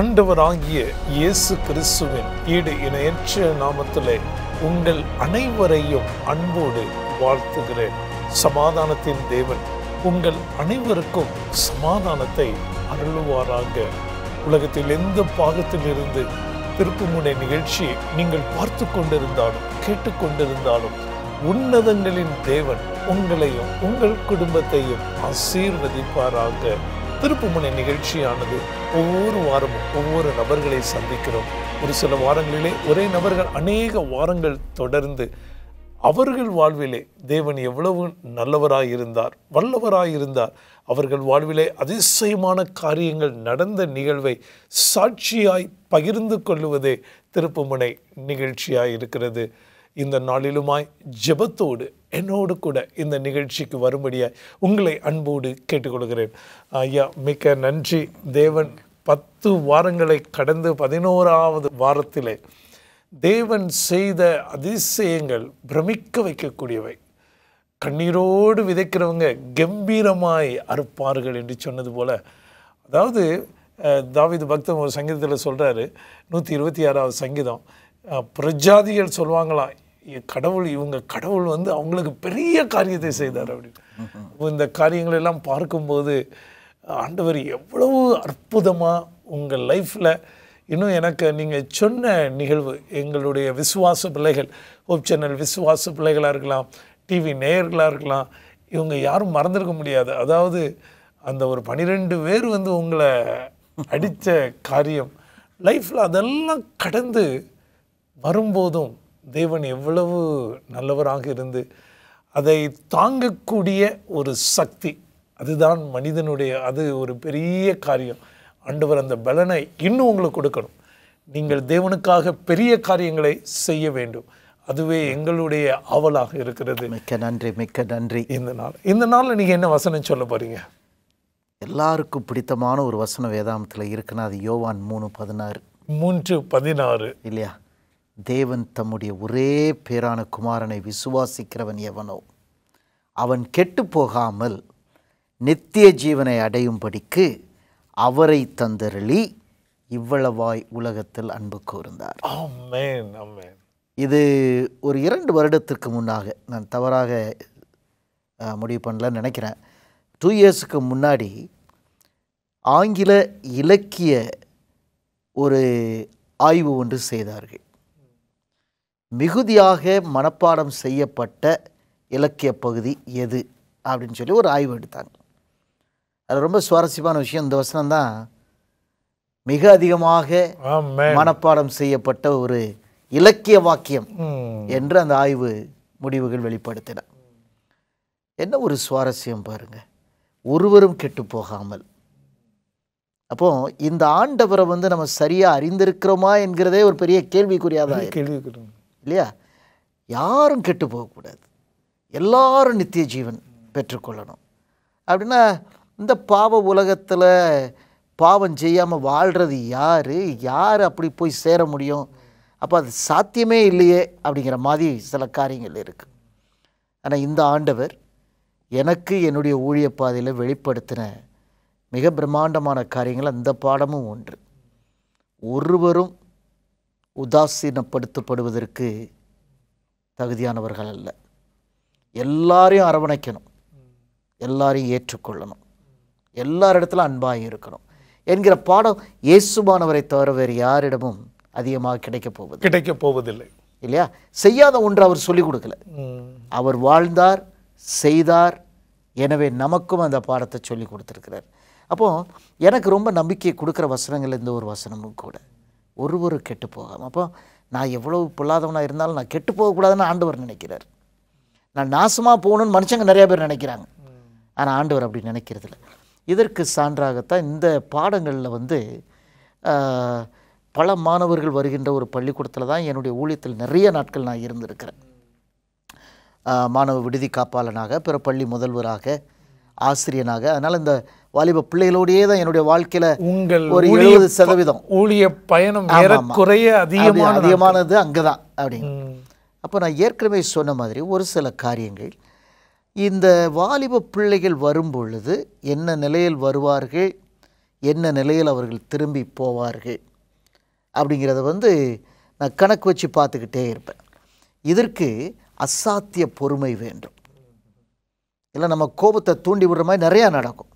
ஆண்டவராகிய இயேசு கிறிஸ்துவின் ஈடு இணையற்ற நாமத்திலே உங்கள் அனைவரையும் அன்போடு வாழ்த்துகிறேன். சமாதானத்தின் தேவன் உங்கள் அனைவருக்கும் சமாதானத்தை அருளுவாராக. உலகத்தில் எந்த பாகத்திலிருந்து திருப்புமுனை நிகழ்ச்சி நீங்கள் பார்த்து கொண்டிருந்தாலும் கேட்டுக்கொண்டிருந்தாலும் உன்னதங்களின் தேவன் உங்களையும் உங்கள் குடும்பத்தையும் ஆசீர்வதிப்பாராக. திருப்புமுனை நிகழ்ச்சியானது ஒவ்வொரு வாரமும் ஒவ்வொரு நபர்களை சந்திக்கிறோம். ஒரு சில வாரங்களிலே ஒரே நபர்கள் அநேக வாரங்கள் தொடர்ந்து அவர்கள் வாழ்விலே தேவன் எவ்வளவு நல்லவராயிருந்தார் வல்லவராயிருந்தார். அவர்கள் வாழ்விலே அதிசயமான காரியங்கள் நடந்த நிகழ்வை சாட்சியாய் பகிர்ந்து கொள்ளுவதே திருப்புமுனை நிகழ்ச்சியாய் இருக்கிறது இந்த நாளிலுமாய் ஜெபத்தோடு என்னோடு கூட இந்த நிகழ்ச்சிக்கு வரும்படியாக உங்களை அன்போடு கேட்டுக்கொள்கிறேன். ஐயா மிக்க நன்றி. தேவன் பத்து வாரங்களை கடந்து பதினோராவது வாரத்திலே தேவன் செய்த அதிசயங்கள் பிரமிக்க வைக்கக்கூடியவை. கண்ணீரோடு விதைக்கிறவங்க கம்பீரமாய் அறுப்பார்கள் என்று சொன்னது போல. அதாவது அஹ், தாவீது பக்தன் ஒரு சங்கீதத்தில் சொல்கிறாரு நூற்றி இருபத்தி ஆறாவது சங்கீதம். பிரஜாதிகள் சொல்லுவாங்களாம் கடவுள் இவங்க கடவுள் வந்து அவங்களுக்கு பெரிய காரியத்தை செய்தார் அப்படின்னு. இந்த காரியங்கள் எல்லாம் பார்க்கும்போது ஆண்டவர் எவ்வளவு அற்புதமாக உங்கள் லைஃப்பில் இன்னும் எனக்கு நீங்கள் சொன்ன நிகழ்வு எங்களுடைய விசுவாச பிள்ளைகள் ஹோப் சேனல் விசுவாச பிள்ளைகளாக இருக்கலாம் டிவி நேயர்களாக இருக்கலாம் இவங்க யாரும் மறந்துருக்க முடியாது. அதாவது அந்த ஒரு பனிரெண்டு பேர் வந்து உங்களை அடித்த காரியம் லைஃப்பில் அதெல்லாம் கடந்து வரும்போதும் தேவன் எவ்வளவு நல்லவராக இருந்து அதை தாங்கக்கூடிய ஒரு சக்தி அதுதான் மனிதனுடைய அது ஒரு பெரிய காரியம். ஆண்டவர் அந்த பலனை இன்னும் உங்களுக்கு கொடுக்கணும். நீங்கள் தேவனுக்காக பெரிய காரியங்களை செய்ய வேண்டும். அதுவே எங்களுடைய ஆவலாக இருக்கிறது. மிக்க நன்றி மிக்க நன்றி. இந்த நாள் இந்த நாளில் நீங்கள் என்ன வசனம் சொல்ல போறீங்க? எல்லாருக்கும் பிடித்தமான ஒரு வசனம் வேதாந்தத்தில் இருக்குன்னா அது யோவான் மூணு பதினாறு. மூன்று பதினாறு. இல்லையா? தேவன் தம்முடைய ஒரே பேரான குமாரனை விசுவாசிக்கிறவன் எவனோ? அவன் கெட்டு போகாமல் நித்திய ஜீவனை அடையும்படிக்கு அவரை தந்தருளி இவ்வளவாய் உலகத்தில் அன்பு கூர்ந்தார். இது ஒரு இரண்டு வருடத்திற்கு முன்னாக நான் தவறாக முடிவு பண்ணலன்னு நினைக்கிறேன். டூ இயர்ஸுக்கு முன்னாடி ஆங்கில இலக்கிய ஒரு ஆய்வு ஒன்று செய்தார்கள். மிகுதியாக மனப்பாடம் செய்யப்பட்ட இலக்கிய பகுதி எது? அப்படின்னு சொல்லி ஒரு ஆய்வு எடுத்தாங்க. அது ரொம்ப சுவாரஸ்யமான விஷயம். இந்த வசனம் தான் மிக அதிகமாக மனப்பாடம் செய்யப்பட்ட ஒரு இலக்கிய வாக்கியம். என்று அந்த ஆய்வு முடிவுகள் வெளிப்படுத்தின. என்ன ஒரு சுவாரஸ்யம் பாருங்க. ஒருவரும் கெட்டு போகாமல். அப்போ இந்த ஆண்டவரை வந்து நம்ம சரியா அறிந்திருக்கிறோமா என்கிறதே ஒரு பெரிய கேள்விக்குறியாதான் இருக்கு. இல்லையா? யாரும் கெட்டு போகக்கூடாது. எல்லாரும் நித்திய ஜீவன் பெற்றுக்கொள்ளணும். அப்படின்னா இந்த பாவ உலகத்தில் பாவம் செய்யாமல் வாழ்கிறது யார்? யார் அப்படி போய் சேர முடியும்? அப்போ அது சாத்தியமே இல்லையே அப்படிங்கிற மாதிரி சில காரியங்கள் இருக்குது ஆனால் இந்த ஆண்டவர் எனக்கு என்னுடைய ஊழிய பாதையில் வெளிப்படுத்தின மிக பிரம்மாண்டமான காரியங்கள் அந்த பாடமும் ஒன்று. ஒருவரும் உதாசீனப்படுத்தப்படுவதற்கு தகுதியானவர்கள் அல்ல. எல்லாரையும் அரவணைக்கணும். எல்லாரையும் ஏற்றுக்கொள்ளணும். எல்லாரிடத்துல அன்பாக இருக்கணும். என்கிற பாடம் இயேசுமானவரை தவிர வேறு யாரிடமும் அதிகமாக கிடைக்கப் போவது கிடைக்க போவதில்லை. இல்லையா? செய்யாத ஒன்று அவர் சொல்லிக் கொடுக்கல. அவர் வாழ்ந்தார் செய்தார் எனவே நமக்கும் அந்த பாடத்தை சொல்லி கொடுத்துருக்கிறார். அப்போ எனக்கு ரொம்ப நம்பிக்கை கொடுக்குற வசனங்கள் இந்த ஒரு வசனமும் கூட. ஒருவர் கெட்டு போகாமல் அப்போ நான் எவ்வளவு பொல்லாதவனாக இருந்தாலும் நான் கெட்டு போகக்கூடாதுன்னு ஆண்டவர் நினைக்கிறார். நான் நாசமாக போகணும்னு மனுஷங்க நிறையா பேர் நினைக்கிறாங்க. ஆனால் ஆண்டவர் அப்படி நினைக்கிறதில்ல. இதற்கு சான்றாகத்தான் இந்த பாடங்களில் வந்து பல மாணவர்கள் வருகின்ற ஒரு பள்ளிக்கூடத்தில் தான் என்னுடைய ஊழியத்தில் நிறைய நாட்கள் நான் இருந்திருக்கிறேன். மாணவ விடுதி காப்பாளனாக பிற பள்ளி முதல்வராக ஆசிரியனாக. அதனால் இந்த வாலிப பிள்ளைகளோடையே தான் என்னுடைய வாழ்க்கையில் உங்கள் ஒரு எழுபது சதவீதம். ஊழிய பயணம் அது அதிகமான அதிகமானது அங்கே. தான் அப்படிங்க ம். அப்போ நான் ஏற்கனவே சொன்ன மாதிரி ஒரு சில காரியங்கள். இந்த வாலிப பிள்ளைகள் வரும் பொழுது என்ன நிலையில் வருவார்கள்? என்ன நிலையில் அவர்கள் திரும்பி போவார்கள்? அப்படிங்கிறத வந்து நான் கணக்கு வச்சு பார்த்துக்கிட்டே இருப்பேன். இதற்கு அசாத்திய பொறுமை வேண்டும். இல்லை நம்ம கோபத்தை தூண்டி விடுற மாதிரி நிறையா நடக்கும்.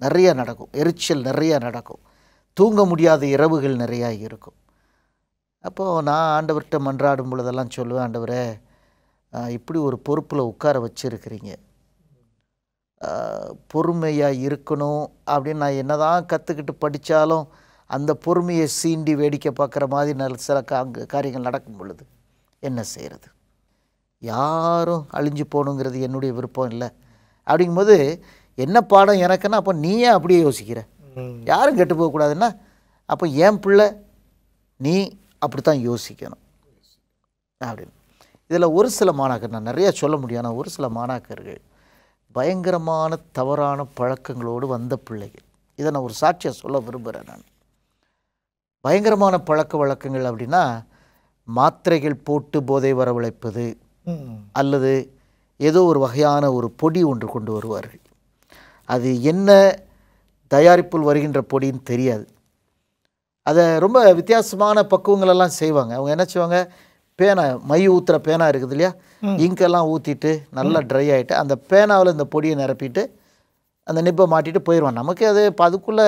நிறையா நடக்கும். எரிச்சல் நிறையா நடக்கும். தூங்க முடியாத இரவுகள் நிறையா இருக்கும். அப்போது நான் ஆண்டவர்கிட்ட மன்றாடும் பொழுதெல்லாம் சொல்லுவேன் ஆண்டவரே இப்படி ஒரு பொறுப்பில் உட்கார வச்சுருக்கிறீங்க. பொறுமையாக இருக்கணும். அப்படின்னு நான் என்னதான் கற்றுக்கிட்டு படித்தாலும் அந்த பொறுமையை சீண்டி வேடிக்கை பார்க்குற மாதிரி நல்ல சில காங்க காரியங்கள் நடக்கும் பொழுது என்ன செய்கிறது யாரும் அழிஞ்சு போகணுங்கிறது என்னுடைய விருப்பம் இல்லை. அப்படிங்கும்போது என்ன பாடம் எனக்குன்னா அப்போ நீ ஏன் அப்படியே யோசிக்கிற. யாரும் கெட்டு போகக்கூடாதுன்னா அப்போ என் பிள்ளை நீ அப்படித்தான் யோசிக்கணும். அப்படின்னு. இதில் ஒரு சில மாணாக்கர் நான் நிறைய சொல்ல முடியும் ஆனால் ஒரு சில மாணாக்கர்கள் பயங்கரமான தவறான பழக்கங்களோடு வந்த பிள்ளைகள். இதை நான் ஒரு சாட்சியாக சொல்ல விரும்புகிறேன் நான். பயங்கரமான பழக்க வழக்கங்கள் அப்படின்னா மாத்திரைகள் போட்டு போதை வரவழைப்பது. அல்லது ஏதோ ஒரு வகையான ஒரு பொடி ஒன்று கொண்டு வருவார்கள். அது என்ன தயாரிப்பில் வருகின்ற பொடின்னு தெரியாது. அதை ரொம்ப வித்தியாசமான பக்குவங்களெல்லாம் செய்வாங்க. அவங்க என்ன செய்வாங்க? பேனா மை ஊற்றுற பேனா இருக்குது இல்லையா? இங்கெல்லாம் ஊற்றிட்டு நல்லா ட்ரை ஆகிட்டு அந்த பேனாவில் இந்த பொடியை நிரப்பிட்டு அந்த நிப்பை மாட்டிட்டு போயிடுவான் நமக்கு அது இப்போ அதுக்குள்ளே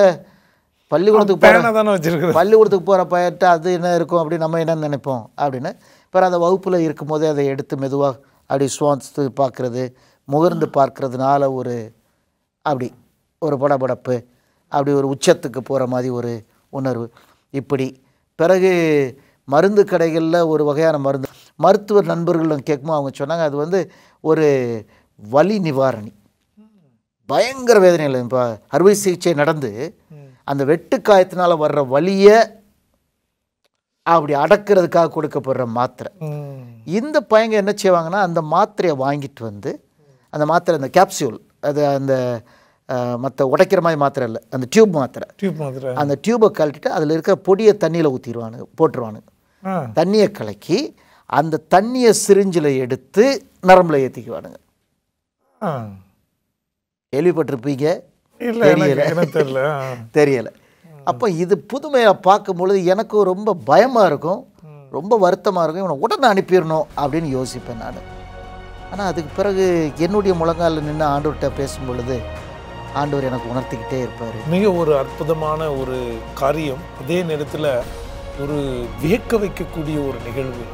பள்ளிக்கூடத்துக்கு போகிற பள்ளிக்கூடத்துக்கு போகிற பையன்ட்ட அது என்ன இருக்கும் அப்படின்னு நம்ம என்ன நினைப்போம் அப்படின்னு. பிறகு அந்த வகுப்பில் இருக்கும்போதே அதை எடுத்து மெதுவாக அப்படி சுவாசித்து பார்க்குறது முகர்ந்து பார்க்கறதுனால ஒரு அப்படி ஒரு படபடப்பு அப்படி ஒரு உச்சத்துக்கு போகிற மாதிரி ஒரு உணர்வு. இப்படி பிறகு மருந்து கடைகளில் ஒரு வகையான மருந்து மருத்துவ நண்பர்களும் கேட்கும்போது அவங்க சொன்னாங்க அது வந்து ஒரு வலி நிவாரணி. பயங்கர வேதனையில் இப்போ அறுவை சிகிச்சை நடந்து அந்த வெட்டு காயத்தினால் வர்ற வலியை அப்படி அடக்கிறதுக்காக கொடுக்கப்படுற மாத்திரை. இந்த பையங்க என்ன செய்வாங்கன்னா அந்த மாத்திரையை வாங்கிட்டு வந்து அந்த மாத்திரை அந்த கேப்சியூல் அது அந்த மற்ற உடைக்கிற மாதிரி மாத்திரை இல்லை. அந்த டியூப் மாத்திரை. டியூப் மாத்திரை. அந்த டியூபை கழட்டிட்டு அதில் இருக்கிற பொடியை தண்ணியில் ஊற்றிடுவானுங்க போட்டுருவானுங்க தண்ணியை கலக்கி அந்த தண்ணியை சிரிஞ்சில் எடுத்து நரம்பில் ஏற்றிக்குவானுங்க கேள்விப்பட்டிருப்பீங்க? தெரியல. தெரியலை. அப்போ இது புதுமையாக பார்க்கும் பொழுது எனக்கும் ரொம்ப பயமாக இருக்கும். ரொம்ப வருத்தமாக இருக்கும். இவனை உடனே அனுப்பிடணும் அப்படின்னு யோசிப்பேன் நான். ஆனால் அதுக்கு பிறகு என்னுடைய முழங்காலில் நின்று ஆண்டவர்கிட்ட பேசும் பொழுது ஆண்டவர் எனக்கு உணர்த்திக்கிட்டே இருப்பார். மிக ஒரு அற்புதமான ஒரு காரியம். அதே நேரத்தில் ஒரு வியக்க வைக்கக்கூடிய ஒரு நிகழ்வு.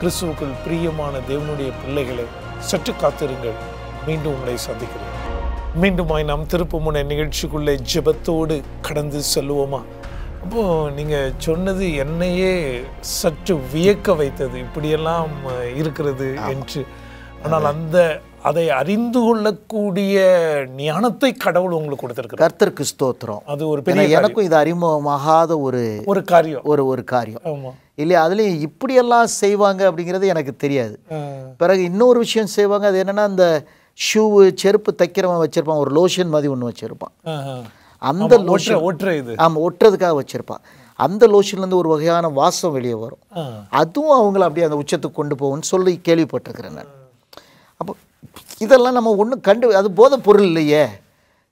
கிறிஸ்துவுக்குள் பிரியமான தேவனுடைய பிள்ளைகளை சற்று காத்திருங்கள். மீண்டும் உங்களை சந்திக்கிறேன். மீண்டுமாய் நாம் திருப்புமுனை நிகழ்ச்சிக்குள்ளே ஜெபத்தோடு கடந்து செல்லுவோமா அப்போ நீங்க சொன்னது என்னையே சற்று வியக்க வைத்தது. இப்படியெல்லாம் இருக்கிறது என்று ஆனால் அந்த அதை அறிந்து கொள்ளக்கூடிய ஞானத்தை கடவுள் உங்களுக்கு கொடுத்திருக்கிறார். கர்த்தருக்கு ஸ்தோத்திரம். அது ஒரு பெரிய எனக்கும் இது அறிமுகமாகாத ஒரு ஒரு காரியம். ஒரு ஒரு காரியம். இல்லையா அதுலேயும் இப்படியெல்லாம் செய்வாங்க அப்படிங்கிறது எனக்கு தெரியாது. பிறகு இன்னொரு விஷயம் செய்வாங்க அது என்னன்னா அந்த ஷூவு செருப்பு தைக்கிறவன் வச்சிருப்பான் ஒரு லோஷன் மாதிரி ஒன்று வச்சிருப்பான். அந்த லோஷன் ஒற்றை இது. ஆமாம் ஒட்டுறதுக்காக வச்சிருப்பான். அந்த லோஷன்லேருந்து ஒரு வகையான வாசம் வெளியே வரும். அதுவும் அவங்கள அப்படியே அந்த உச்சத்துக்கு கொண்டு போகும்னு சொல்லி கேள்விப்பட்டிருக்கிறேன் நான். அப்போ இதெல்லாம் நம்ம ஒன்றும் கண்டு அது போதை பொருள் இல்லையே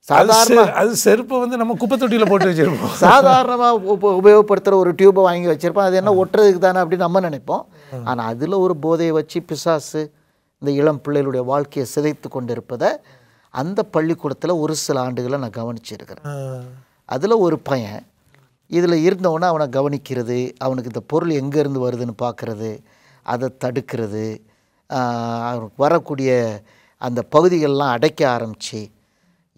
சாதாரண அது செருப்பை வந்து நம்ம குப்பை தொட்டியில போட்டு வச்சிருப்போம். சாதாரணமாக உபயோகப்படுத்துகிற ஒரு டியூப்பை வாங்கி வச்சிருப்போம். அது என்ன ஒட்டுறதுக்கு தானே அப்படின்னு நம்ம நினைப்போம். ஆனால் அதில் ஒரு போதையை வச்சு பிசாசு இந்த இளம் பிள்ளைகளுடைய வாழ்க்கையை சிதைத்து கொண்டிருப்பதை அந்த பள்ளிக்கூடத்தில் ஒரு சில ஆண்டுகளை நான் கவனிச்சிருக்கிறேன். அதில் ஒரு பையன் இதில் இருந்தவொன்னே அவனை கவனிக்கிறது அவனுக்கு இந்த பொருள் எங்கேருந்து வருதுன்னு பார்க்குறது அதை தடுக்கிறது வரக்கூடிய அந்த பகுதிகளெலாம் அடைக்க ஆரம்பித்து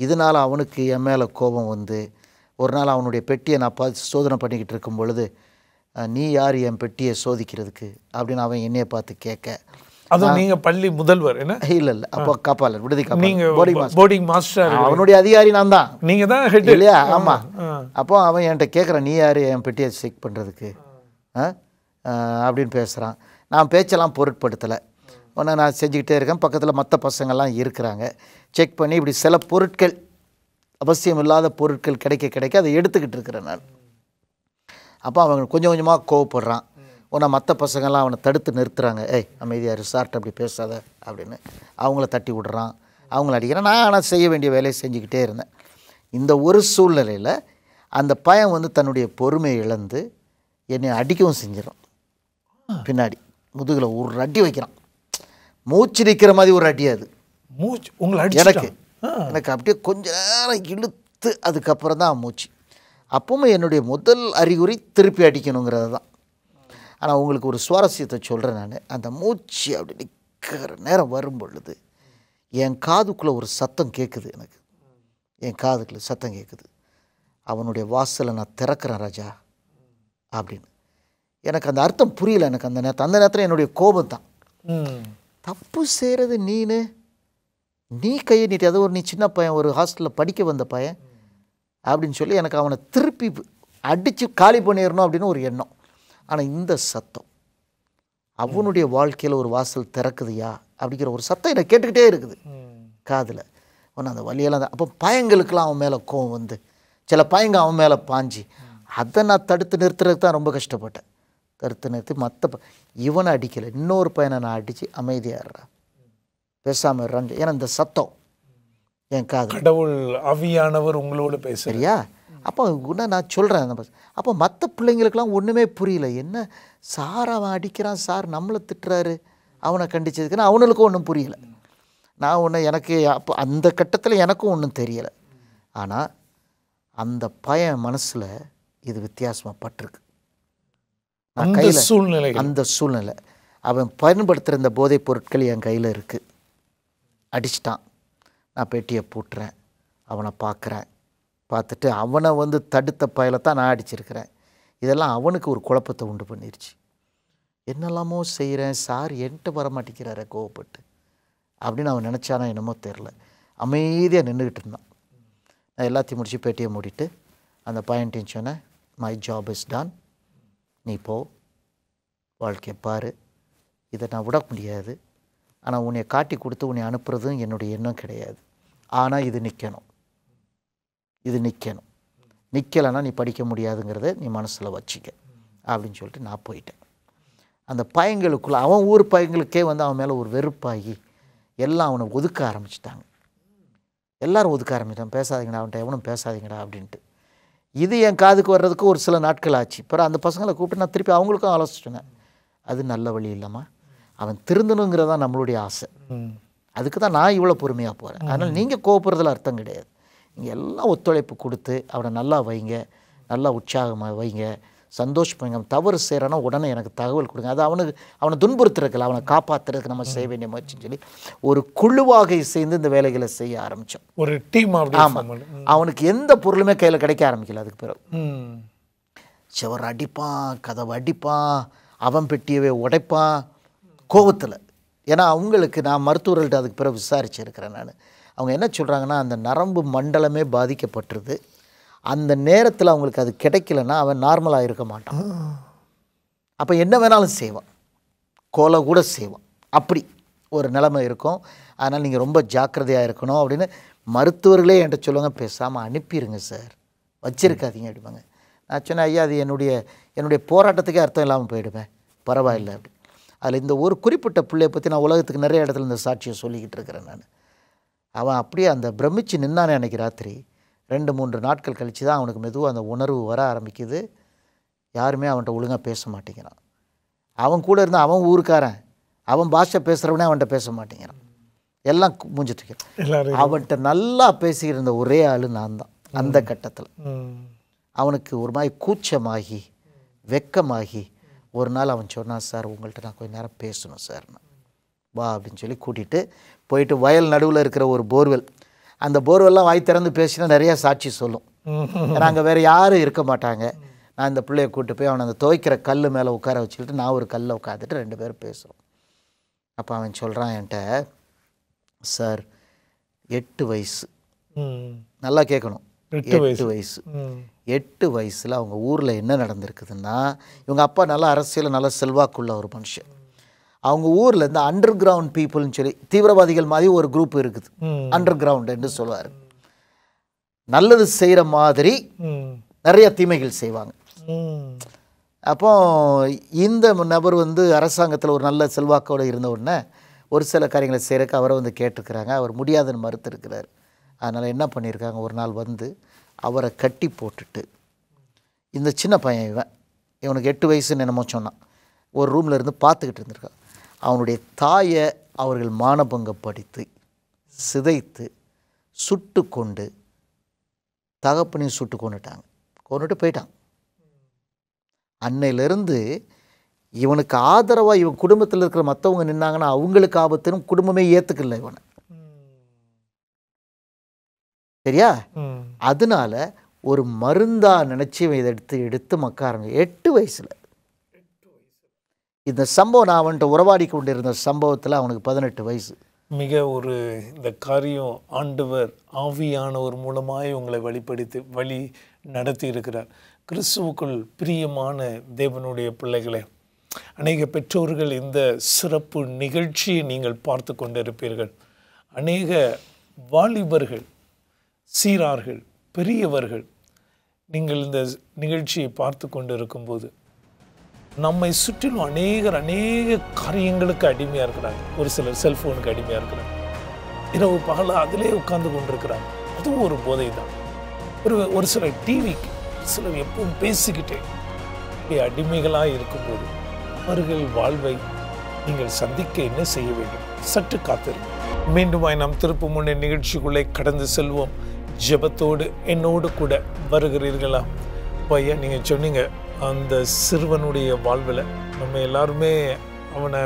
இதனால் அவனுக்கு என் மேலே கோபம் வந்து ஒரு நாள் அவனுடைய பெட்டியை நான் பார்த்து சோதனை பண்ணிக்கிட்டு இருக்கும் பொழுது நீ யார் என் பெட்டியை சோதிக்கிறதுக்கு? அப்படின்னு அவன் என்னைய பார்த்து கேட்க. அதுவும் நீங்க பள்ளி முதல்வர் என்ன? இல்லை இல்லை. அப்போ காப்பாளர் விடுதி காப்பாளர். போடி மாஸ்டர் போர்டிங் மாஸ்டர் அவனுடைய அதிகாரி நான் தான். நீங்க தான் ஹெட் இல்லையா? ஆமாம் அப்போ அவன் என்கிட்ட கேட்குறான் நீ யார் என் பெட்டியை செக் பண்ணுறதுக்கு அப்படின்னு பேசுகிறான் நான் பேச்செல்லாம் பொருட்படுத்தலை. ஒன்று நான் செஞ்சுக்கிட்டே இருக்கேன். பக்கத்தில் மற்ற பசங்கள்லாம் இருக்கிறாங்க. செக் பண்ணி இப்படி சில பொருட்கள் அவசியம் இல்லாத பொருட்கள் கிடைக்க கிடைக்க அதை எடுத்துக்கிட்டு இருக்கிறேன் நான். அப்போ அவன் கொஞ்சம் கொஞ்சமாக கோவப்படுறான். உன்னை மற்ற பசங்கள்லாம் அவனை தடுத்து நிறுத்துறாங்க. ஏய் அமைதியாக ரிசார்ட் அப்படி பேசாத அப்படின்னு. அவங்கள தட்டி விடுறான். அவங்கள அடிக்கிறேன். நான் ஆனால் செய்ய வேண்டிய வேலையை செஞ்சுக்கிட்டே இருந்தேன். இந்த ஒரு சூழ்நிலையில் அந்த பையன் வந்து தன்னுடைய பொறுமையை இழந்து என்னை அடிக்கவும் செஞ்சிடும். பின்னாடி முதுகில் ஒரு அடி வைக்கிறான். மூச்சு நிற்கிற மாதிரி ஒரு அடி அது. மூச்சு உங்களை எனக்கு எனக்கு அப்படியே கொஞ்ச நேரம் இழுத்து அதுக்கப்புறம் தான் மூச்சு. அப்பவும் என்னுடைய முதல் அறிகுறி திருப்பி அடிக்கணுங்கிறது தான். ஆனால் உங்களுக்கு ஒரு சுவாரஸ்யத்தை சொல்கிறேன் நான். அந்த மூச்சு அப்படி நிற்கிற நேரம் வரும் பொழுது என் காதுக்குள்ளே ஒரு சத்தம் கேட்குது எனக்கு. என் காதுக்குள்ள சத்தம் கேட்குது அவனுடைய வாசலை நான் திறக்கிறேன் ராஜா அப்படின்னு. எனக்கு அந்த அர்த்தம் புரியல எனக்கு அந்த நேரத்தில். அந்த நேரத்தில் என்னுடைய கோபம் தான். தப்பு செய்கிறது நீனு. நீ கையை நீட்டி அது ஒரு நீ சின்ன பையன் ஒரு ஹாஸ்டலில் படிக்க வந்த பையன் அப்படின்னு சொல்லி எனக்கு அவனை திருப்பி அடித்து காலி பண்ணிடணும் அப்படின்னு ஒரு எண்ணம். ஆனால் இந்த சத்தம் அவனுடைய வாழ்க்கையில் ஒரு வாசல் திறக்குதுயா அப்படிங்கிற ஒரு சத்தம் என்னை கேட்டுக்கிட்டே இருக்குது. காதில். ஒன்று அந்த வழியெல்லாம் தான் அப்போ பையங்களுக்கெல்லாம் அவன் மேலே கோவம் வந்து சில பையங்க அவன் மேலே பாஞ்சி. அதை நான் தடுத்து நிறுத்துறதுக்கு தான் ரொம்ப கஷ்டப்பட்டேன். தடுத்து நிறுத்தி மற்ற ப இவனை அடிக்கலை. இன்னொரு பையனை நான் அடித்து அமைதியாடுறா பேசாமல் ஏன்னா இந்த சத்தம் என் காது கடவுள் ஆவியானவர் உங்களோட பேசுறார். சரியா? அப்போ உன்ன நான் சொல்கிறேன் நம்ம அப்போ மற்ற பிள்ளைங்களுக்கெல்லாம் ஒன்றுமே புரியல. என்ன சார் அவன் அடிக்கிறான் சார் நம்மளை திட்டுறாரு. அவனை கண்டிச்சதுக்குன்னு அவனுக்கும் ஒன்றும் புரியல. நான் ஒன்று எனக்கு அப்போ அந்த கட்டத்தில் எனக்கும் ஒன்றும் தெரியலை. ஆனால் அந்த பையன் மனசில் இது வித்தியாசமாக பட்டிருக்கு. அந்த கையில் சூழ்நிலை அந்த சூழ்நிலை. அவன் பயன்படுத்துகிற இந்த போதைப் பொருட்கள் என் கையில் இருக்குது அடிச்சிட்டான். நான் பெட்டியை பூட்டுறேன். அவனை பார்க்குறேன் பார்த்துட்டு அவனை வந்து தடுத்த பயலை தான் நான் அடிச்சிருக்கிறேன். இதெல்லாம் அவனுக்கு ஒரு குழப்பத்தை உண்டு பண்ணிருச்சு. என்னெல்லாமோ செய்கிறேன் சார் என்கிட்ட வர மாட்டேங்கிறாரே கோவப்பட்டு. அப்படின்னு அவன் நினச்சானா என்னமோ தெரில அமைதியாக நின்றுக்கிட்டு இருந்தான். நான் எல்லாத்தையும் முடிச்சு பெட்டியை மூடிட்டு அந்த பையன்ட்டையும் சொன்னேன் மை ஜாப் இஸ் டான் நீ போ. வாழ்க்கையை பாரு. இதை நான் விட முடியாது. ஆனால் உன்னை காட்டி கொடுத்து உன்னை அனுப்புறதும் என்னுடைய எண்ணம் கிடையாது. ஆனால் இது நிற்கணும் இது நிற்கணும் நிற்கலைன்னா நீ படிக்க முடியாதுங்கிறத நீ மனசில் வச்சுக்க. அப்படின்னு சொல்லிட்டு நான் போயிட்டேன். அந்த பையங்களுக்குள்ள அவன் ஊர் பையங்களுக்கே வந்து அவன் மேலே ஒரு வெறுப்பாகி எல்லாம் அவனை ஒதுக்க ஆரம்பிச்சிட்டாங்க. எல்லோரும் ஒதுக்க ஆரம்பிச்சிட்டான் பேசாதீங்கடா அவன்கிட்ட எவனும் பேசாதீங்கடா அப்படின்ட்டு. இது என் காதுக்கு வர்றதுக்கு ஒரு சில நாட்கள் ஆச்சு. அப்புறம் அந்த பசங்களை கூப்பிட்டு நான் திருப்பி அவங்களுக்கும் சொன்னேன் அது நல்ல வழி இல்லைம்மா. அவன் திருந்தணுங்கிறதா நம்மளுடைய ஆசை. அதுக்கு தான் நான் இவ்வளோ பொறுமையாக போகிறேன் அதனால் நீங்கள் கோவப்படுறதுல அர்த்தம் கிடையாது. நீங்கள் எல்லாம் ஒத்துழைப்பு கொடுத்து அவனை நல்லா வைங்க. நல்லா உற்சாகமாக வைங்க. சந்தோஷப்படுங்க அவன் தவறு செய்கிறானா உடனே எனக்கு தகவல் கொடுங்க. அது அவனுக்கு அவனை துன்புறுத்துறதுல அவனை காப்பாற்றுறதுக்கு நம்ம செய்ய வேண்டிய முயற்சின்னு சொல்லி ஒரு குழுவாக சேர்ந்து இந்த வேலைகளை செய்ய ஆரம்பித்தோம் ஒரு டீம் ஆமாம் பண்ணு. அவனுக்கு எந்த பொருளுமே கையில் கிடைக்க ஆரம்பிக்கல அதுக்கு பிறகு. சுவர் அடிப்பான் கதவை அடிப்பான் அவன் பெட்டியவே உடைப்பான். கோபத்தில் ஏன்னா அவங்களுக்கு நான் மருத்துவர்கள்ட்ட அதுக்கு பிறகு விசாரிச்சிருக்கிறேன் நான். அவங்க என்ன சொல்கிறாங்கன்னா அந்த நரம்பு மண்டலமே பாதிக்கப்பட்டுருது. அந்த நேரத்தில் அவங்களுக்கு அது கிடைக்கலன்னா அவன் நார்மலாக இருக்க மாட்டான். அப்போ என்ன வேணாலும் செய்வான். கோலை கூட செய்வான். அப்படி ஒரு நிலைமை இருக்கும். அதனால் நீங்கள் ரொம்ப ஜாக்கிரதையாக இருக்கணும் அப்படின்னு மருத்துவர்களே என்கிட்ட சொல்லுவாங்க. பேசாமல் அனுப்பிடுங்க சார் வச்சிருக்காதீங்க அப்படிப்பாங்க நான் சொன்னேன் ஐயா அது என்னுடைய என்னுடைய போராட்டத்துக்கே அர்த்தம் இல்லாமல் போயிடுவேன் பரவாயில்லை அப்படி. அதில் இந்த ஒரு குறிப்பிட்ட பிள்ளையை பற்றி நான் உலகத்துக்கு நிறைய இடத்துல இந்த சாட்சியை சொல்லிக்கிட்டு இருக்கிறேன் நான். அவன் அப்படியே அந்த பிரமிச்சு நின்னானே அன்னைக்கு ராத்திரி. ரெண்டு மூன்று நாட்கள் கழித்து தான் அவனுக்கு மெதுவாக அந்த உணர்வு வர ஆரம்பிக்குது. யாருமே அவன்கிட்ட ஒழுங்காக பேச மாட்டேங்கிறான். அவன் கூட இருந்த அவன் ஊருக்காரன். அவன் பாஷை பேசுகிறவனே அவன்கிட்ட பேச மாட்டேங்கிறான். எல்லாம் மூஞ்சி தூக்கிறான் அவன்கிட்ட நல்லா பேசிக்கிட்டு இருந்த ஒரே ஆள் நான் தான். அந்த கட்டத்தில். அவனுக்கு ஒரு மாதிரி கூச்சமாகி வெக்கமாகி ஒரு நாள் அவன் சொன்னான் சார் உங்கள்கிட்ட நான் கொஞ்ச நேரம் பேசணும் சார். வா அப்படின்னு சொல்லி கூட்டிகிட்டு போயிட்டு வயல் நடுவில் இருக்கிற ஒரு போர்வெல் அந்த போர்வெல்லாம் வாய் திறந்து பேசினா நிறைய சாட்சி சொல்லும். ஏன்னா அங்கே வேறு யாரும் இருக்க மாட்டாங்க. நான் இந்த பிள்ளைய கூப்பிட்டு போய் அவனை அந்த துவைக்கிற கல் மேலே உட்கார வச்சுக்கிட்டு நான் ஒரு கல்லை உட்காந்துட்டு ரெண்டு பேரும் பேசுகிறோம் அப்போ அவன் சொல்கிறான் என்கிட்ட சார் எட்டு வயசு. நல்லா கேட்கணும் எட்டு வயசு. எட்டு வயசில் அவங்க ஊரில் என்ன நடந்திருக்குதுன்னா இவங்க அப்பா நல்லா அரசியல் நல்ல செல்வாக்குள்ள ஒரு மனுஷன். அவங்க ஊரில் இந்த அண்டர் கிரவுண்ட் பீப்புள்னு சொல்லி தீவிரவாதிகள் மாதிரி ஒரு குரூப் இருக்குது. அண்டர் கிரவுண்ட் என்று சொல்லுவார் நல்லது செய்கிற மாதிரி நிறைய தீமைகள் செய்வாங்க. அப்போ இந்த நபர் வந்து அரசாங்கத்தில் ஒரு நல்ல செல்வாக்கோடு இருந்த உடனே ஒரு சில காரியங்களை செய்கிறக்கு அவரை வந்து கேட்டிருக்கிறாங்க. அவர் முடியாதுன்னு மறுத்திருக்கிறார். அதனால் என்ன பண்ணியிருக்காங்க? ஒரு நாள் வந்து அவரை கட்டி போட்டுட்டு இந்த சின்ன பையன் இவன். இவனுக்கு எட்டு வயசுன்னு என்னமோ சொன்னான். ஒரு ரூமில் இருந்து பார்த்துக்கிட்டு இருந்திருக்கான். அவனுடைய தாயை அவர்கள் மானபங்கப்படுத்தி சிதைத்து சுட்டு கொண்டு தகப்பனையும் சுட்டு கொண்டுட்டாங்க கொண்டுட்டு போயிட்டான். அன்னையிலிருந்து இவனுக்கு ஆதரவாக இவன் குடும்பத்தில் இருக்கிற மற்றவங்க நின்னாங்கன்னா அவங்களுக்கு ஆபத்துன்னு குடும்பமே ஏற்றுக்கல இவனை. சரியா. அதனால ஒரு மருந்தா நினச்சி இதை எடுத்து எடுத்து மக்காரங்க. எட்டு வயசில். இந்த சம்பவம் நான் அவன்கிட்ட உறவாடி கொண்டிருந்த சம்பவத்தில் அவனுக்கு பதினெட்டு வயசு. மிக ஒரு இந்த காரியம் ஆண்டவர் ஆவியானவர் மூலமாய் உங்களை வழிப்படுத்தி வழி நடத்தி இருக்கிறார். கிறிஸ்துவுக்குள் பிரியமான தேவனுடைய பிள்ளைகளே அநேக பெற்றோர்கள் இந்த சிறப்பு நிகழ்ச்சியை நீங்கள் பார்த்து கொண்டிருப்பீர்கள். அநேக வாலிபர்கள் சீரார்கள் பெரியவர்கள் நீங்கள் இந்த நிகழ்ச்சியை பார்த்து கொண்டு இருக்கும்போது நம்மை சுற்றிலும் அநேகர் அநேக காரியங்களுக்கு அடிமையாக இருக்கிறாங்க. ஒரு சிலர் செல்ஃபோனுக்கு அடிமையாக இருக்கிறாங்க. இரவு பகல அதிலே உட்கார்ந்து கொண்டிருக்கிறாங்க. அதுவும் ஒரு போதை தான் ஒரு ஒரு சிலர் டிவிக்கு சிலர் எப்பவும் பேசிக்கிட்டே இப்படி அடிமைகளாக இருக்கும்போது அவர்கள் வாழ்வை நீங்கள் சந்திக்க என்ன செய்ய வேண்டும்? சற்று காத்திருங்க மீண்டுமாய் நாம் திருப்பு முன்னே நிகழ்ச்சிக்குள்ளே கடந்து செல்வோம். ஜெபத்தோடு என்னோடு கூட வருகிறீர்களா? பையன் நீங்கள் சொன்னீங்க அந்த சிறுவனுடைய வாழ்வில் நம்ம எல்லாருமே அவனை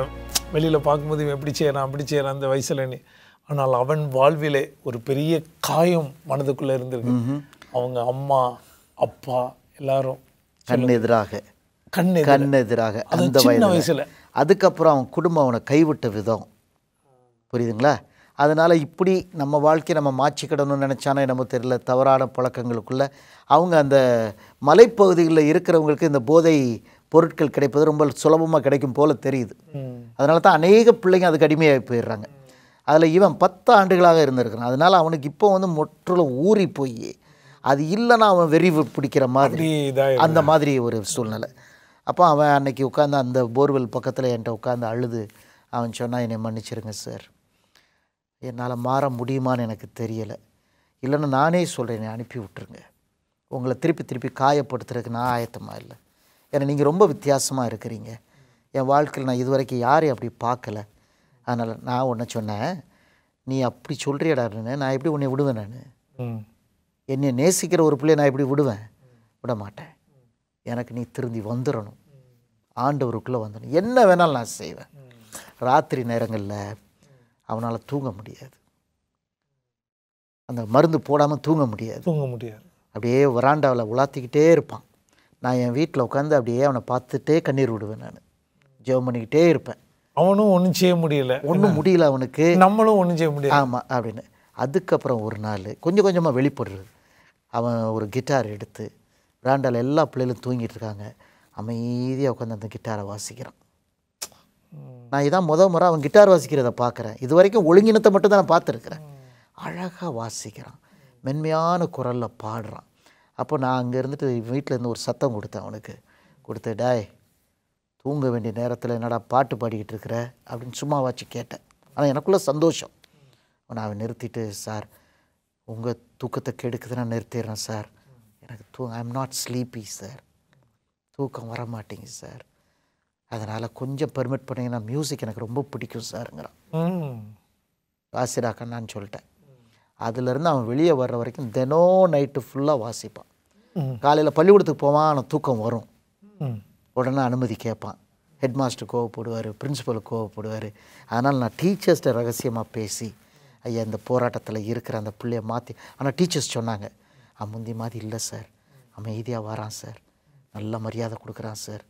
வெளியில் பார்க்கும்போது இவன் எப்படி செய்கிறான் அப்படி செய்கிறான் அந்த வயசுலன்னு ஆனால் அவன் வாழ்விலே ஒரு பெரிய காயம் மனதுக்குள்ளே இருந்திருக்கு. அவங்க அம்மா அப்பா எல்லாரும் கண் எதிராக. கண்ணு கண் எதிராக அந்த வயசுல. அதுக்கப்புறம் அவன் குடும்பம் அவனை கைவிட்ட விதம். புரியுதுங்களா? அதனால் இப்படி நம்ம வாழ்க்கையை நம்ம மாற்றிக்கிடணும்னு நினச்சானே நம்ம தெரியல தவறான பழக்கங்களுக்குள்ள. அவங்க அந்த மலைப்பகுதிகளில் இருக்கிறவங்களுக்கு இந்த போதை பொருட்கள் கிடைப்பது ரொம்ப சுலபமாக கிடைக்கும் போல தெரியுது. அதனால தான் அநேக பிள்ளைங்க அதுக்கு அடிமையாகி போயிடுறாங்க. அதில் இவன் பத்து ஆண்டுகளாக இருந்திருக்கிறான். அதனால் அவனுக்கு இப்போ வந்து முற்றிலும் ஊறி போய் அது இல்லைன்னா அவன் வெறி பிடிக்கிற மாதிரி அந்த மாதிரி ஒரு சூழ்நிலை. அப்போ அவன் அன்னைக்கு உட்காந்து அந்த போர்வெல் பக்கத்தில் என்கிட்ட உட்காந்து அழுது அவன் சொன்னான் என்னை மன்னிச்சிருங்க சார். என்னால் மாற முடியுமான்னு எனக்கு தெரியலை. இல்லைன்னா நானே சொல்கிறேன் அனுப்பி விட்டுருங்க. உங்களை திருப்பி திருப்பி காயப்படுத்துறதுக்கு நான் ஆயத்தமாக இல்லை. ஏன்னா நீங்கள் ரொம்ப வித்தியாசமாக இருக்கிறீங்க. என் வாழ்க்கையில் நான் இதுவரைக்கும் யாரையும் அப்படி பார்க்கல. அதனால் நான் ஒன்று சொன்னேன் நீ அப்படி சொல்கிறியடான்னு நான் எப்படி உன்னை விடுவேன் நான்? என்னை நேசிக்கிற ஒரு பிள்ளைய நான் எப்படி விடுவேன்? விட மாட்டேன். எனக்கு நீ திருந்தி வந்துடணும் ஆண்டவருக்குள்ளே வந்துடணும் என்ன வேணாலும் நான் செய்வேன். ராத்திரி நேரங்களில் அவனால் தூங்க முடியாது. அந்த மருந்து போடாமல் தூங்க முடியாது. தூங்க முடியாது. அப்படியே வராண்டாவில் உலாத்திக்கிட்டே இருப்பான். நான் என் வீட்டில் உட்காந்து அப்படியே அவனை பார்த்துட்டே கண்ணீர் விடுவேன் நான். ஜெபம் பண்ணிக்கிட்டே இருப்பேன். அவனும் ஒன்றும் செய்ய முடியல. ஒன்றும் முடியல அவனுக்கு. நம்மளும் ஒன்றும் செய்ய முடியாது ஆமாம் அப்படின்னு. அதுக்கப்புறம் ஒரு நாள் கொஞ்சம் கொஞ்சமாக வெளிப்படுறது. அவன் ஒரு கிட்டார் எடுத்து பிராண்டால் எல்லா பிள்ளைகளும் தூங்கிட்டு இருக்காங்க. அமைதியாக உட்காந்து அந்த கிட்டாரை வாசிக்கிறான். நான் இதான் முத முறை அவன் கிட்டார் வாசிக்கிறத பார்க்குறேன். இது வரைக்கும் ஒழுங்கினத்தை மட்டும் தான் நான் பார்த்துருக்குறேன். அழகாக வாசிக்கிறான். மென்மையான குரலில் பாடுறான். அப்போ நான் அங்கே இருந்துட்டு வீட்டில் இருந்து ஒரு சத்தம் கொடுத்தேன் அவனுக்கு. கொடுத்து டாய் தூங்க வேண்டிய நேரத்தில் என்னடா பாட்டு பாடிக்கிட்டு இருக்கிற? அப்படின்னு சும்மா வாச்சு கேட்டேன். ஆனால் எனக்குள்ள சந்தோஷம். நான் அவன் நிறுத்திட்டு சார் உங்கள் தூக்கத்தை கெடுக்குது நான் நிறுத்திடுறேன் சார். எனக்கு தூ I am not sleepy sir. தூக்கம் வர மாட்டேங்குது சார். அதனால் கொஞ்சம் பெர்மிட் பண்ணிங்கன்னா மியூசிக் எனக்கு ரொம்ப பிடிக்கும் சாருங்கிறான் வாசிடா கண்ணான்னு சொல்லிட்டேன். அதுலேருந்து அவன் வெளியே வர்ற வரைக்கும் தினம் நைட்டு ஃபுல்லாக வாசிப்பான். காலையில் பள்ளிக்கூடத்துக்கு போவான் அவனுக்கு தூக்கம் வரும். உடனே அனுமதி கேட்பான். ஹெட் மாஸ்டர் கோவப்படுவார் பிரின்சிபல் கோவப்படுவார். அதனால் நான் டீச்சர்ஸ்கிட்ட ரகசியமாக பேசி ஐயா இந்த போராட்டத்தில் இருக்கிற அந்த பிள்ளைய மாற்றி ஆனால் டீச்சர்ஸ் சொன்னாங்க அவன் முந்தி மாதிரி இல்லை சார். அமைதியாக வரான் சார். நல்ல மரியாதை கொடுக்குறான் சார்.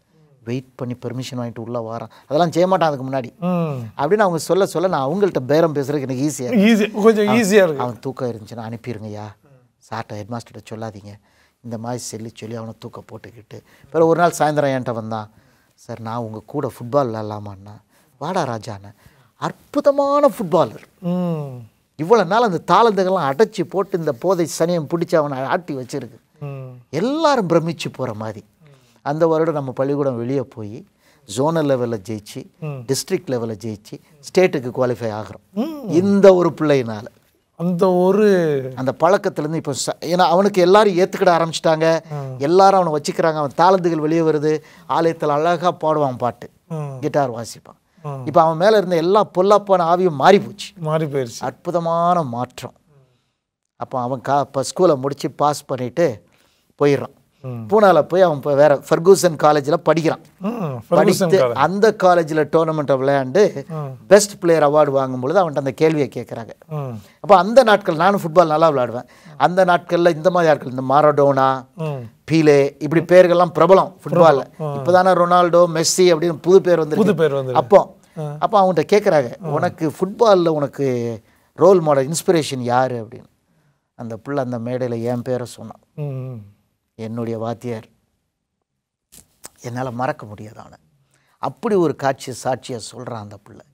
வெயிட் பண்ணி பெர்மிஷன் வாங்கிட்டு உள்ளே வரான். அதெல்லாம் செய்ய மாட்டான் அதுக்கு முன்னாடி. அப்படின்னு அவங்க சொல்ல சொல்ல நான் அவங்கள்ட்ட பேரம் பேசுறதுக்கு எனக்கு ஈஸியாக ஈஸி கொஞ்சம் ஈஸியாக இருக்கு. அவன் தூக்கம் இருந்துச்சுன்னா அனுப்பிடுங்கய்யா சார்ட்ட ஹெட் மாஸ்டர்கிட்ட சொல்லாதீங்க. இந்த மாதிரி சொல்லி சொல்லி அவனை தூக்க போட்டுக்கிட்டு. பிறகு ஒரு நாள் சாயந்தரம் என்கிட்ட வந்தான். சார் நான் உங்கள் கூட ஃபுட்பால் விளாட்லாமான்னா? வாடா ராஜான்னு அற்புதமான ஃபுட்பாலர் இவ்வளோ நாள் அந்த தாளந்துகள்லாம் அடைச்சி போட்டு இந்த போதை சனியம் பிடிச்சி அவனை ஆட்டி வச்சிருக்கு. எல்லாரும் பிரமிச்சு போகிற மாதிரி. அந்த வருடம் நம்ம பள்ளிக்கூடம் வெளியே போய் ஜோனல் லெவலில் ஜெயிச்சு டிஸ்ட்ரிக்ட் லெவலில் ஜெயிச்சு ஸ்டேட்டுக்கு குவாலிஃபை ஆகிறோம். இந்த ஒரு பிள்ளையினால். அந்த ஒரு அந்த பழக்கத்துலேருந்து இப்போ ஏன்னா அவனுக்கு எல்லாரும் ஏற்றுக்கிட ஆரம்பிச்சிட்டாங்க. எல்லாரும் அவனை வச்சுக்கிறாங்க. அவன் தாளந்துகள் வெளியே வருது. ஆலயத்தில் அழகாக பாடுவான் பாட்டு. கிட்டார் வாசிப்பான். இப்போ அவன் மேலே இருந்த எல்லா பொல்லாப்பான ஆவியும் மாறி போச்சு. மாறி போயிருச்சு. அற்புதமான மாற்றம். அப்போ அவன் கா இப்போ ஸ்கூலை முடித்து பாஸ் பண்ணிவிட்டு போயிடுறான். பூனால போய் அவன் இப்போ வேற ஃபர்கூசன் காலேஜில் படிக்கிறான். படித்து. அந்த காலேஜில் டோர்னமெண்ட்டை விளையாண்டு. பெஸ்ட் பிளேயர் அவார்டு வாங்கும் பொழுது அவன்கிட்ட அந்த கேள்வியை கேட்குறாங்க அப்போ அந்த நாட்கள் நானும் ஃபுட்பால் நல்லா விளையாடுவேன். அந்த நாட்களில் இந்த மாதிரி ஆட்கள் இந்த மாரடோனா. பீலே இப்படி பேர்கள்லாம் பிரபலம் ஃபுட்பாலில் இப்போ தானே ரொனால்டோ மெஸ்ஸி அப்படின்னு புது பேர் வந்து புது பேர் வந்து அப்போ அப்போ அவன்கிட்ட கேட்குறாங்க உனக்கு ஃபுட்பாலில் உனக்கு ரோல் மாடல் இன்ஸ்பிரேஷன் யார்? அப்படின்னு. அந்த புள்ள அந்த மேடையில் என் பேரை சொன்னான். என்னுடைய வாத்தியார். என்னால் மறக்க முடியாது அவனை. அப்படி ஒரு காட்சி சாட்சியை சொல்கிறான் அந்த பிள்ளை.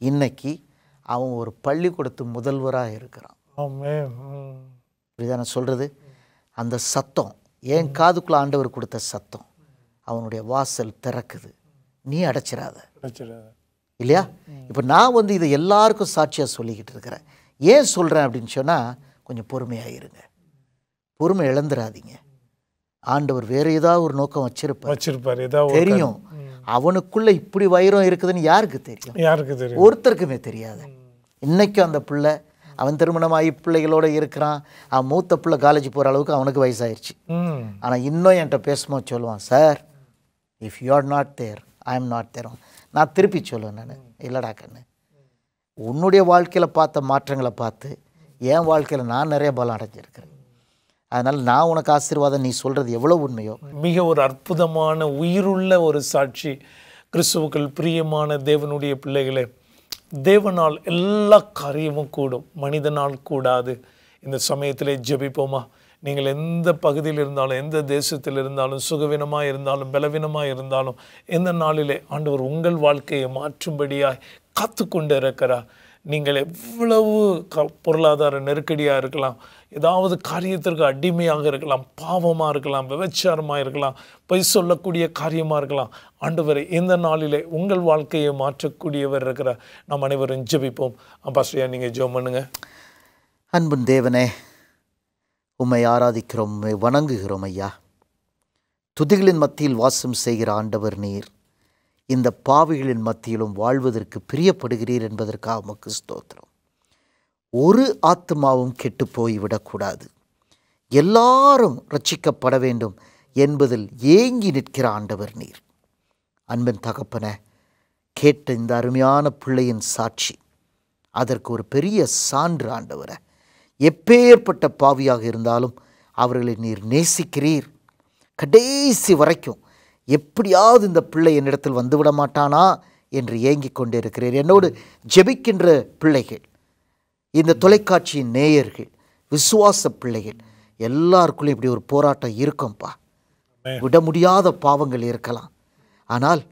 இன்னைக்கு அவன் ஒரு பள்ளிக்கூடத்து முதல்வராக இருக்கிறான். நான் சொல்கிறது அந்த சத்தம் என் காதுக்குள்ள ஆண்டவர் கொடுத்த சத்தம் அவனுடைய வாசல் திறக்குது. நீ அடைச்சிடாத. இல்லையா? இப்போ நான் வந்து இதை எல்லாருக்கும் சாட்சியாக சொல்லிக்கிட்டு இருக்கிறேன். ஏன் சொல்கிறேன் அப்படின்னு சொன்னால் கொஞ்சம் பொறுமையாக இருங்க பொறுமை இழந்துடாதீங்க ஆண்டவர் வேறு ஏதாவது ஒரு நோக்கம் வச்சிருப்பார். வச்சிருப்பாரு. ஏதாவது தெரியும். அவனுக்குள்ள இப்படி வைரம் இருக்குதுன்னு யாருக்கு தெரியும்? யாருக்கு தெரியும்? ஒருத்தருக்குமே தெரியாது. இன்னைக்கும் அந்த பிள்ளை அவன் திருமணமாகி பிள்ளைகளோட இருக்கிறான். அவன் மூத்த பிள்ளை காலேஜ் போகிற அளவுக்கு அவனுக்கு வயசாயிருச்சு. ஆனால் இன்னும் என்கிட்ட பேசும்போது சொல்லுவான் sir if you are not there I am not there நான் திருப்பி சொல்லுவேன் நான். இல்லடா கண்ணு. உன்னுடைய வாழ்க்கையில் பார்த்த மாற்றங்களை பார்த்து என் வாழ்க்கையில் நான் நிறைய பலம் அடைஞ்சிருக்கிறேன். அதனால் நான் உனக்கு ஆசீர்வாதம் நீ சொல்கிறது எவ்வளோ உண்மையோ. மிக ஒரு அற்புதமான உயிருள்ள ஒரு சாட்சி. கிறிஸ்துவுக்கள் பிரியமான தேவனுடைய பிள்ளைகளே தேவனால் எல்லா காரியமும் கூடும். மனிதனால் கூடாது. இந்த சமயத்திலே ஜபிப்போமா? நீங்கள் எந்த பகுதியில் இருந்தாலும் எந்த தேசத்தில் இருந்தாலும் சுகவீனமாக இருந்தாலும் பலவீனமாக இருந்தாலும் எந்த நாளிலே ஆண்டவர் உங்கள் வாழ்க்கையை மாற்றும்படியாய் காத்து கொண்டு இருக்கிறார் நீங்கள் எவ்வளவு க பொருளாதார நெருக்கடியாக இருக்கலாம். ஏதாவது காரியத்திற்கு அடிமையாக இருக்கலாம் பாவமாக இருக்கலாம் விபச்சாரமாக இருக்கலாம் பொய் சொல்லக்கூடிய காரியமாக இருக்கலாம். ஆண்டவரை இந்த நாளிலே உங்கள் வாழ்க்கையை மாற்றக்கூடியவர் இருக்கிற நாம் அனைவரும் ஜெபிப்போம். அப்பாஸ்ரியா நீங்கள் ஜெபம் பண்ணுங்க. அன்பின் தேவனே உம்மை ஆராதிக்கிறோம் வணங்குகிறோம் ஐயா. துதிகளின் மத்தியில் வாசம் செய்கிற ஆண்டவர் நீர் இந்த பாவிகளின் மத்தியிலும் வாழ்வதற்கு பிரியப்படுகிறீர் என்பதற்காக உமக்கு ஸ்தோத்திரம். ஒரு ஆத்மாவும் கெட்டு போய்விடக்கூடாது. எல்லாரும் ரட்சிக்கப்பட வேண்டும் என்பதில் ஏங்கி நிற்கிற ஆண்டவர் நீர். அன்பின் தகப்பன கேட்ட இந்த அருமையான பிள்ளையின் சாட்சி அதற்கு ஒரு பெரிய சான்று ஆண்டவரை. எப்பேற்பட்ட பாவியாக இருந்தாலும் அவர்களை நீர் நேசிக்கிறீர். கடைசி வரைக்கும் எப்படியாவது இந்த பிள்ளை என்னிடத்தில் வந்துவிட மாட்டானா என்று ஏங்கிக் கொண்டிருக்கிறீர். என்னோடு ஜெபிக்கின்ற பிள்ளைகள் இந்த தொலைக்காட்சியின் நேயர்கள் விசுவாச பிள்ளைகள் எல்லாருக்குள்ளேயும் இப்படி ஒரு போராட்டம் இருக்கும்பா. விட முடியாத பாவங்கள் இருக்கலாம். ஆனால்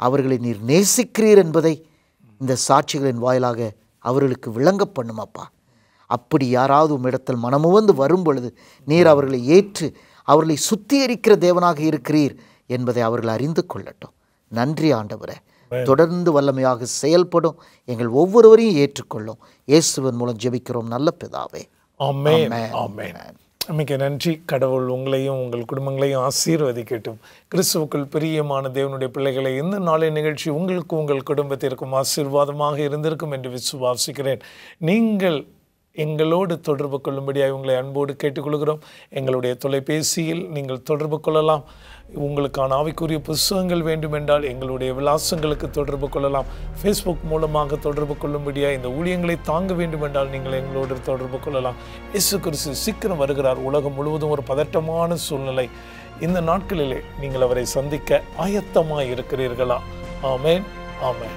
அவர்களை நீர் நேசிக்கிறீர் என்பதை இந்த சாட்சிகளின் வாயிலாக அவர்களுக்கு விளங்க பண்ணுமப்பா. அப்படி யாராவது உம்மிடத்தில் மனமுவந்து வரும் பொழுது நீர் அவர்களை ஏற்று அவர்களை சுத்திகரிக்கிற தேவனாக இருக்கிறீர் என்பதை அவர்கள் அறிந்து கொள்ளட்டும். நன்றி ஆண்டவரே. தொடர்ந்து வல்லமையாக செயல்படும் எங்கள் ஒவ்வொருவரையும் ஏற்றுக்கொள்ளும். இயேசுவின் மூலம் ஜெபிக்கிறோம். நல்ல பிதாவே. மிக்க நன்றி. கடவுள் உங்களையும் உங்கள் குடும்பங்களையும் ஆசீர்வதிக்கட்டும். கிறிஸ்துவுக்குள் பிரியமான தேவனுடைய பிள்ளைகளை இந்த நாளின் நிகழ்ச்சி உங்களுக்கு உங்கள் குடும்பத்திற்கும் ஆசீர்வாதமாக இருந்திருக்கும் என்று விசுவாசிக்கிறேன். நீங்கள் எங்களோடு தொடர்பு கொள்ளும்படியாக உங்களை அன்போடு கேட்டுக்கொள்கிறோம். எங்களுடைய தொலைபேசியில் நீங்கள் தொடர்பு கொள்ளலாம். உங்களுக்கான ஆவிக்குரிய புஸ்தகங்கள் வேண்டுமென்றால் எங்களுடைய விலாசங்களுக்கு தொடர்பு கொள்ளலாம். ஃபேஸ்புக் மூலமாக தொடர்பு கொள்ளும்படியாக இந்த ஊழியங்களை தாங்க வேண்டுமென்றால் நீங்கள் எங்களோடு தொடர்பு கொள்ளலாம். இயேசு கிறிஸ்து சீக்கிரம் வருகிறார். உலகம் முழுவதும் ஒரு பதட்டமான சூழ்நிலை. இந்த நாட்களிலே நீங்கள் அவரை சந்திக்க ஆயத்தமாக இருக்கிறீர்களா ஆமேன். ஆமேன்.